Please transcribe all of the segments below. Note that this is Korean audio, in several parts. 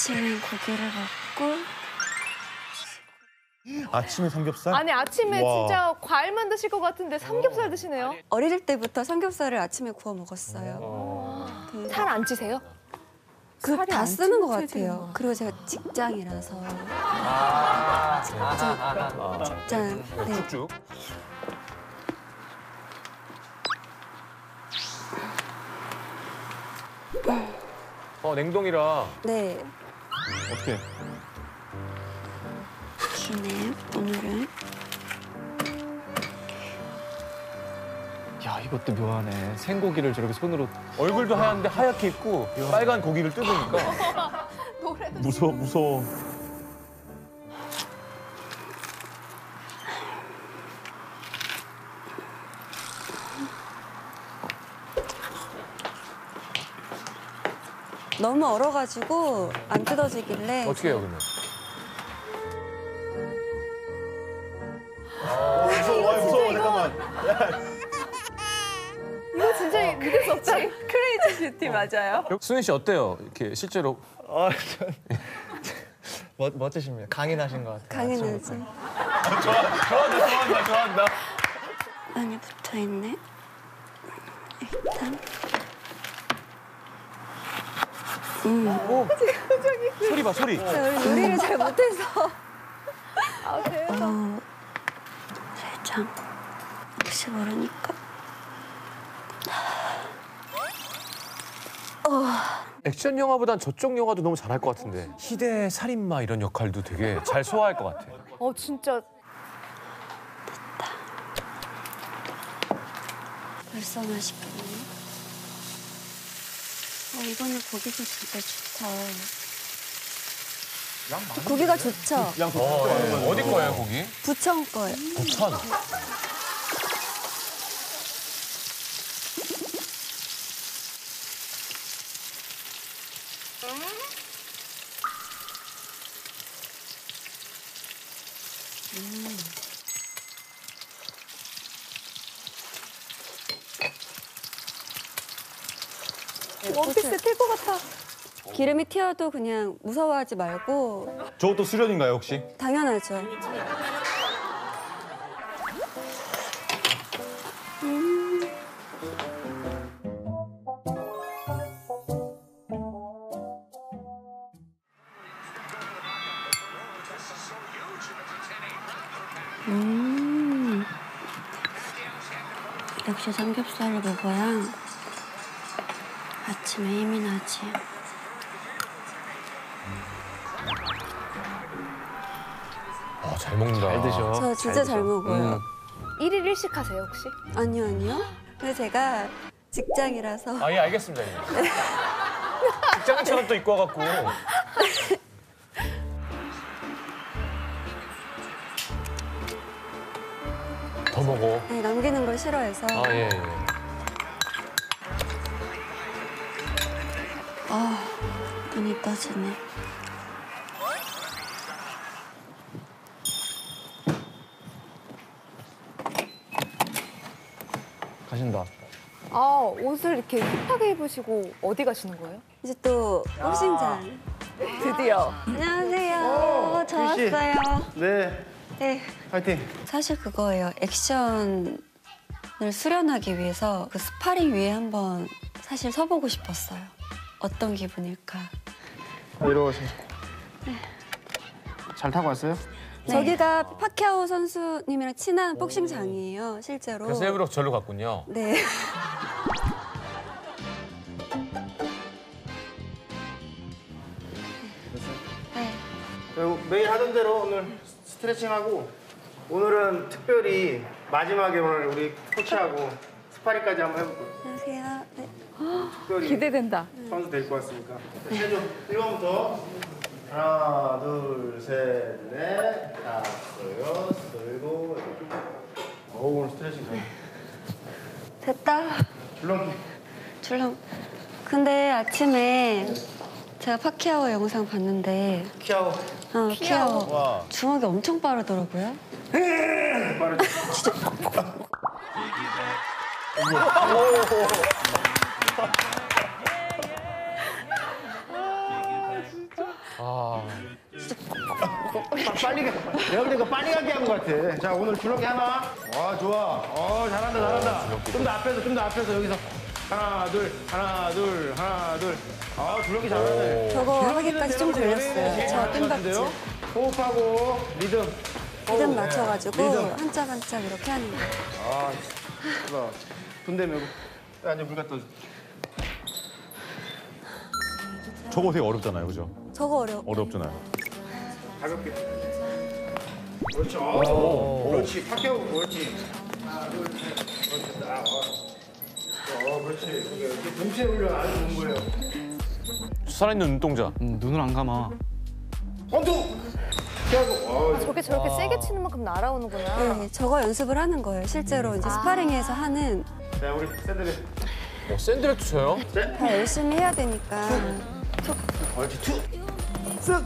아침엔 고기를 먹고 아침에 삼겹살? 아니 아침에 와. 진짜 과일만 드실 것 같은데 삼겹살 드시네요. 어릴 때부터 삼겹살을 아침에 구워 먹었어요. 살 안 찌세요? 그 살이 다 안 쓰는 것 찌는 같아요. 것 그리고 제가 직장이라서 직장 네. 쭉쭉. 어 냉동이라 네 어떻게? 기네 오늘은 야 이것도 묘하네. 생고기를 저렇게 손으로 얼굴도 하얀데 하얗게 입고 빨간 고기를 뜯으니까 무서워 무서워. 너무 얼어가지고 안 뜯어지길래 어떻게 해요 그러면? 무서워 아, 무서워 잠깐만. 이거 진짜 믿을 수 없다. 크레이지 뷰티 맞아요? 수현 씨 어때요? 이렇게 실제로 아, 전 멋, 멋지십니다. 강인하신 것 같아요. 강인하지 좋아한다 좋아한다 좋아한다. 많이 붙어 있네. 일단 소리 봐 소리. 제가 원래 요리를 잘 못해서 아, 대박. 어, 살짝 혹시 모르니까 액션 영화보단 저쪽 영화도 너무 잘할 것 같은데 희대 살인마 이런 역할도 되게 잘 소화할 것 같아. 어 진짜 벌써 맛있겠네. 어, 이거는 고기도 진짜 좋다. 고기가 좋죠? 양 더. 어, 어디 거예요 거기? 부천 거예요. 부천. 원피스 튈것 같아. 기름이 튀어도 그냥 무서워하지 말고 저것도 수련인가요 혹시? 당연하죠. 음. 역시 삼겹살을 먹어야 아침에 힘이 나지. 아, 잘 먹는다. 잘 드셔. 저 진짜 잘 먹어요. 음. 일일 일식 하세요 혹시? 아니요, 아니요. 근데 제가 직장이라서 아, 예, 알겠습니다. 예. 직장인처럼 또 입고 와갖고. 더 먹어. 아니, 남기는 걸 싫어해서 아, 예, 예. 아, 눈이 떠지네. 가신다. 아 옷을 이렇게 힙하게 입으시고 어디 가시는 거예요? 이제 또 복싱장. 드디어. 안녕하세요. 저 씨. 왔어요. 네, 네. 파이팅. 사실 그거예요. 액션을 수련하기 위해서 그 스파링 위에 한번 사실 서보고 싶었어요. 어떤 기분일까. 이리 오세요. 잘 타고 왔어요? 저기가 파키아오 선수님이랑 친한 복싱장이에요, 실제로. 그래서 일부러 절로 갔군요. 네. 네. 그리고 매일 하던 대로 오늘 스트레칭하고 오늘은 특별히 마지막에 오늘 우리 코치하고 스파링까지 한번 해볼게요. 안녕하세요. 네. 특별히 기대된다. 선수 데리고 왔으니까. 세조 1번부터 하나, 둘, 셋, 넷, 다섯, 여섯, 일곱, 여덟. 어우, 오늘 스트레칭 잘. 됐다. 줄넘기. 출렁. 근데 아침에 제가 파키아오 영상 봤는데 키아오. 어, 키아오 와. 주먹이 엄청 빠르더라고요. 빠르 지? 또 빠- 빨리 가. 내가 이거 빨리 가게 한 것 같아. 자, 오늘 줄넘기 하나. 아, 좋아. 어, 잘한다, 잘한다. 좀 더 앞에서, 좀 더 앞에서 여기서. 하나, 둘, 하나, 둘, 하나, 둘. 아, 줄넘기 잘하네. 저거 하기까지 좀 걸렸어요. 저. 같은데요? 호흡하고 리듬. 리듬 호흡. 맞춰가지고 리듬. 한짝 한짝 이렇게 하는 거. 아, 나 분대 메고. 아니, 물 갖다 줘. 저거 되게 어렵잖아요, 그죠? 저거 어려워. 어렵잖아요. 가볍게. 그렇지. 어, 그렇지. 탁 그렇지. 하나, 둘, 셋. 그렇지. 딱. 어, 어 그렇지. 동시에 훈련 아주 좋은 거예요. 살아있는 눈동자. 음, 눈을 안 감아. 원투! 어, 저게 저렇게 세게 치는 만큼 날아오는구나. 네, 저거 연습을 하는 거예요. 실제로 이제 스파링에서 하는 자, 우리 샌드백. 어, 샌드백도 쳐요? 다 열심히 해야 되니까. 옳지. two. 쓱.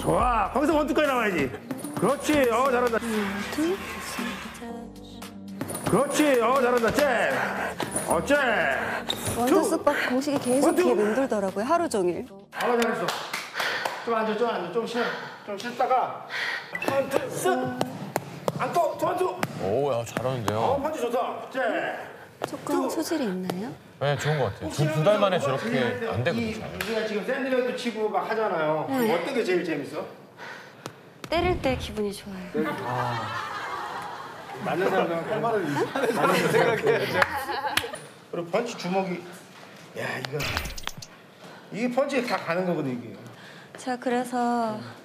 좋아. 거기서 one two까지 나와야지. 그렇지. 어, 잘한다. 그렇지. 어, 잘한다. 잽. 어, 잽. one two 쓱빡 공식이 계속 one two. 귀에 맴돌더라고요. 하루 종일. 아, 잘했어. 좀 앉아, 좀 앉아, 좀 쉬어. 좀 쉬다가 one two 쓱. 앉고 two one two. 오, 야, 어, 잘하는데요. 펀치 좋다. 째. 조금 소질이 있나요? 네, 좋은 것 같아요. 두, 두달 만에 저렇게 안 이, 되거든요. 잘. 우리가 지금 샌드백도 치고 막 하잖아요. 네. 어떤 게 제일 재밌어? 때릴 때 기분이 좋아요. 맞는 사람은 할 말을 맞는 생각해야죠. 그리고 펀치 주먹이 야 이거 이게 펀치 다 가는 거거든 이게. 제가 그래서 이-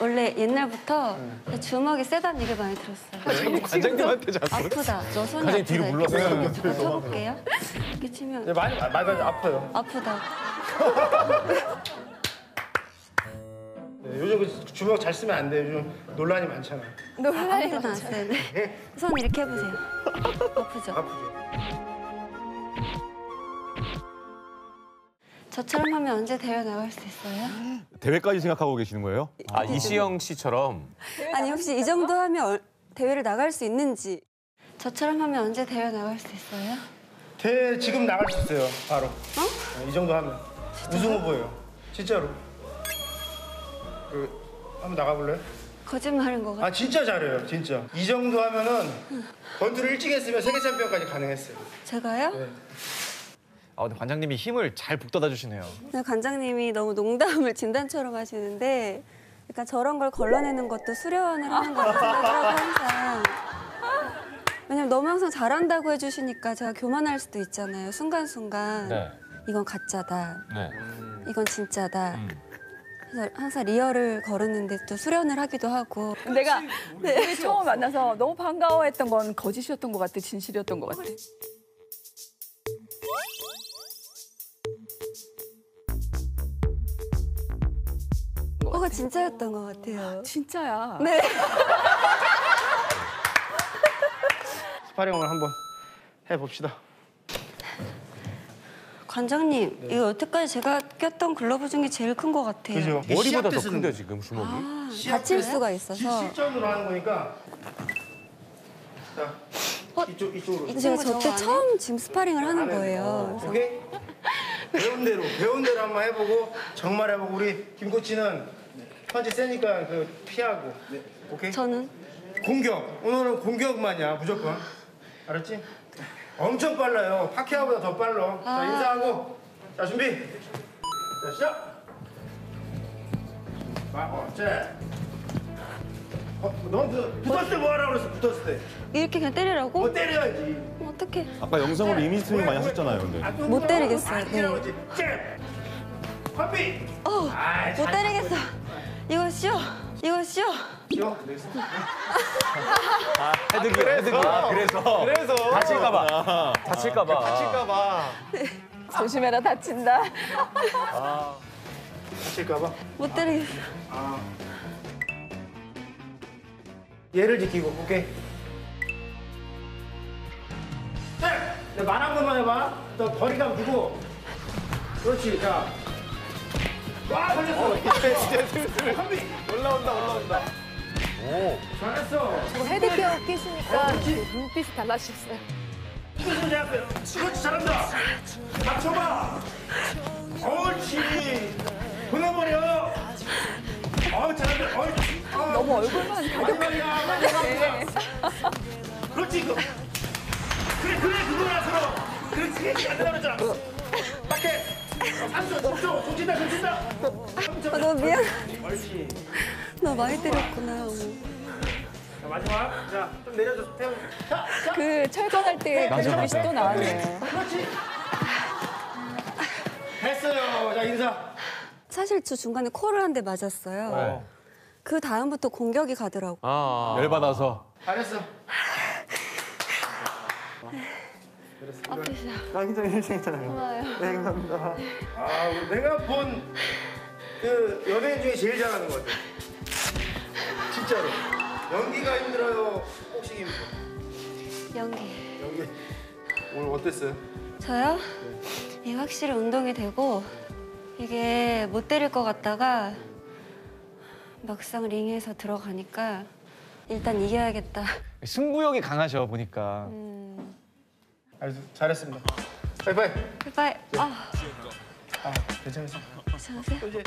원래 옛날부터 주먹이 세다는 얘기를 많이 들었어요. 관장님한테 자꾸. 아프다. 너 손이 가장 아프다. 뒤로 물러서요. 제가 쳐볼게요. 이렇게 치면 네, 많이 많이 많이 아파요. 아프다. 네, 요즘 그 주먹 잘 쓰면 안 돼. 요즘 논란이 많잖아. 놀라요. 아무 데나 안 써야 돼. 손 이렇게 해보세요. 아프죠? 아프죠. 저처럼 하면 언제 대회 나갈 수 있어요? 대회까지 생각하고 계시는 거예요? 아, 이시영 씨처럼. 아니 혹시 이 정도 하면 얼- 대회를 나갈 수 있는지 저처럼 하면 언제 대회 나갈 수 있어요? 대 지금 나갈 수 있어요. 바로. 네, 이 정도 하면 우승 후보예요. 진짜로. 그 한번 나가볼래요? 거짓말인 것 같아요. 아 진짜 잘해요. 진짜. 이 정도 하면은 권투를 일찍 했으면 세계 챔피언까지 가능했어요. 제가요? 네. 아, 근데 관장님이 힘을 잘 북돋아 주시네요. 네, 관장님이 너무 농담을 진단처럼 하시는데 약간 저런 걸 걸러내는 것도 수련을 하는 거라고 생각을 하고 항상 왜냐면 너무 항상 잘한다고 해주시니까 제가 교만할 수도 있잖아요 순간순간 네. 이건 가짜다 네. 이건 진짜다 음. 그래서 항상 리얼을 거르는데 또 수련을 하기도 하고 내가 우리 처음 만나서 너무 반가워했던 건 거짓이었던 것 같아, 진실이었던 것 같아. 뭐가 진짜였던 것 같아요 진짜야. 네 스파링을 한번 해봅시다. 관장님 이거 여태까지 제가 꼈던 글러브 중에 제일 큰 것 같아요 그죠? 머리보다 더 큰데, 거. 지금 주먹이. 시합 다칠 때 수가 있어서 실전으로 하는 거니까. 자, 어? 이쪽 이쪽으로. 이 제가 친구 저때 처음 지금 스파링을 하는. 거예요 오케이? 배운 대로 배운 대로 한번 해보고 정말 해보고 우리 김 코치는 펀치 세니까 그 피하고. 오케이? 저는 공격. 오늘은 공격만이야 무조건. 알았지? 엄청 빨라요. 파키아보다 더 빨라. 자 인사하고. 자 준비. 자 시작. 아, 어, 자. 어, 넌 그, 붙었을 때 뭐 하라고 그랬어? 붙었을 때. 이렇게 그냥 때리라고? 뭐 때려야지. 어떻게? 아까 영상으로 이미지 트레이닝 많이 하셨잖아요, 근데. 못 때리겠어요, 네. 잽. 커피. 어, 못 때리겠어. 이거 쉬어. 이거 쉬어. 쉬어. 되겠어. 헤드기어, 헤드기어. 아, 그래서. 그래서 다칠까봐. 다칠까봐. 다칠까봐. 조심해라, 다친다. 다칠까봐. 못 때리겠어. 얘를 지키고 오케이. 네. 네, 말한 것만 해봐. 너 거리감 두고. 그렇지. 자. 와 걸렸어. 올라온다 올라온다. 오. 잘했어. 헤드기어 끼시니까 눈빛이 달라지셨어요. 앞에. 그렇지 잘한다. 맞춰봐. 옳지. 보내버려. 어 잘한다. 옳지. 너무 얼굴만 마지막이야. 그렇지 그. 그래 그래 그거야 서로. 그렇지 안 되잖아. 밖에. 삼촌 삼촌 손친다 손친다. 아, 너무 미안. 너 많이 때렸구나. 자 마지막. 자 좀 내려줘 태영. 자, 자. 그 철거할 때 맞아, 그런 모습 맞아. 또 나왔네. 그렇지. 됐어요. 자 인사. 사실 저 중간에 코를 한 대 맞았어요. 그 다음부터 공격이 가더라고. 아, 열받아서. 잘했어. 아, 내가 본 그 연예인 중에 제일 잘하는 것 같아. 진짜로. 연기가 힘들어요. 복싱이 힘들어. 연기. 연기. 오늘 어땠어요? 저요? 이게 확실히 운동이 되고 이게 못 때릴 것 같다가 막상 링에서 들어가니까 일단 이겨야겠다. 승부욕이 강하셔 보니까. 알겠어. 잘했습니다. 바이바이. 빨리. 아, 아, 괜찮으세요? 괜찮으세요?